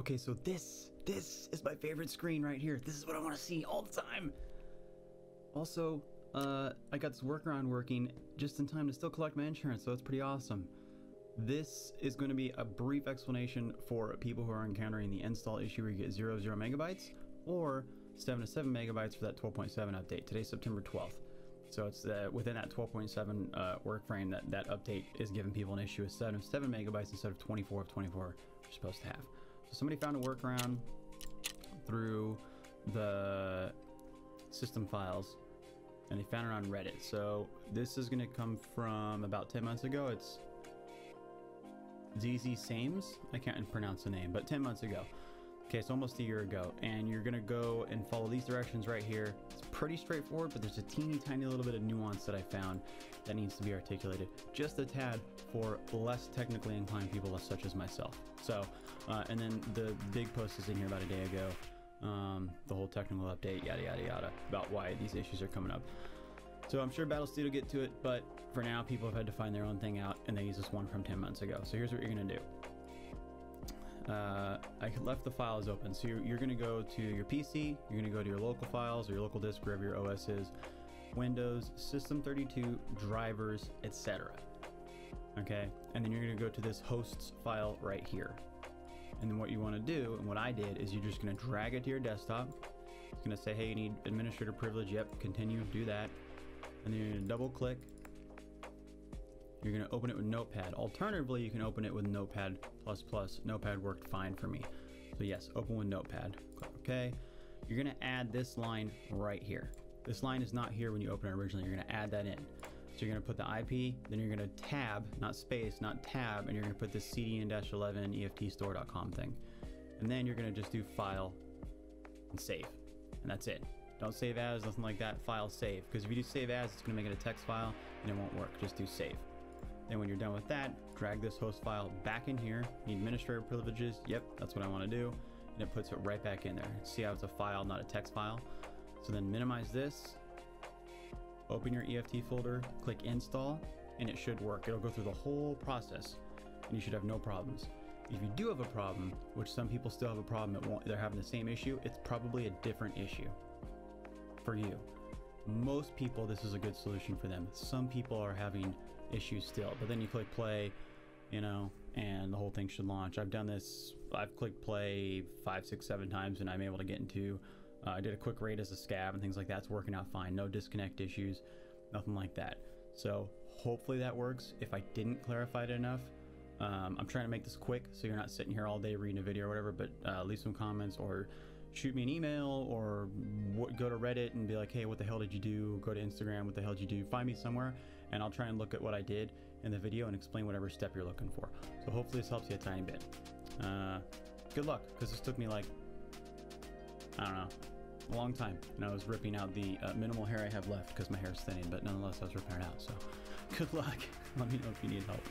Okay, so this, this is my favorite screen right here. This is what I want to see all the time. Also, uh, I got this workaround working just in time to still collect my insurance, so that's pretty awesome. This is going to be a brief explanation for people who are encountering the install issue where you get 0, 0 megabytes or 7 to 7 megabytes for that 12.7 update. Today's September 12th. So it's uh, within that 12.7 uh, work frame that that update is giving people an issue with 7 of 7 megabytes instead of 24 of 24 you're supposed to have. So somebody found a workaround through the system files and they found it on Reddit. So this is going to come from about 10 months ago. It's ZZ Sames. I can't pronounce the name, but 10 months ago. Okay, it's almost a year ago, and you're gonna go and follow these directions right here. It's pretty straightforward, but there's a teeny tiny little bit of nuance that I found that needs to be articulated just a tad for less technically inclined people such as myself. So, uh, and then the big post is in here about a day ago. Um, the whole technical update, yada yada yada, about why these issues are coming up. So I'm sure Battlestate will get to it, but for now, people have had to find their own thing out, and they use this one from 10 months ago. So here's what you're gonna do. Uh, I left the files open. So you're, you're going to go to your PC, you're going to go to your local files or your local disk, wherever your OS is, Windows, System32, drivers, etc. Okay, and then you're going to go to this hosts file right here. And then what you want to do, and what I did, is you're just going to drag it to your desktop. It's going to say, hey, you need administrator privilege. Yep, continue, do that. And then you're going to double click you're to open it with Notepad. Alternatively, you can open it with Notepad++. Notepad worked fine for me. So yes, open with Notepad. Click OK. You're going to add this line right here. This line is not here when you open it originally. You're going to add that in. So you're going to put the IP, then you're going to tab, not space, not tab, and you're to put this cdn-11 eftstore.com thing. And then you're going to just do file and save. And that's it. Don't save as, nothing like that. File save. Because if you do save as, it's to make it a text file and it won't work. Just do save. Then when you're done with that, drag this host file back in here. Need administrator privileges. Yep, that's what I want to do. And it puts it right back in there. See how it's a file, not a text file. So then minimize this, open your EFT folder, click install, and it should work. It'll go through the whole process and you should have no problems. If you do have a problem, which some people still have a problem, they're having the same issue, it's probably a different issue for you. Most people, this is a good solution for them. Some people are having issues still, but then you click play, you know, and the whole thing should launch. I've done this, I've clicked play five, six, seven times, and I'm able to get into, uh, I did a quick raid as a scav and things like that. It's working out fine. No disconnect issues, nothing like that. So hopefully that works. If I didn't clarify it enough, um, I'm trying to make this quick so you're not sitting here all day reading a video or whatever, but uh, leave some comments or shoot me an email or go to Reddit and be like, hey, what the hell did you do? Go to Instagram, what the hell did you do? Find me somewhere and I'll try and look at what I did in the video and explain whatever step you're looking for. So hopefully this helps you a tiny bit. Uh, good luck, because this took me like, I don't know, a long time. And I was ripping out the uh, minimal hair I have left because my hair is thinning, but nonetheless I was ripping it out. So good luck. Let me know if you need help.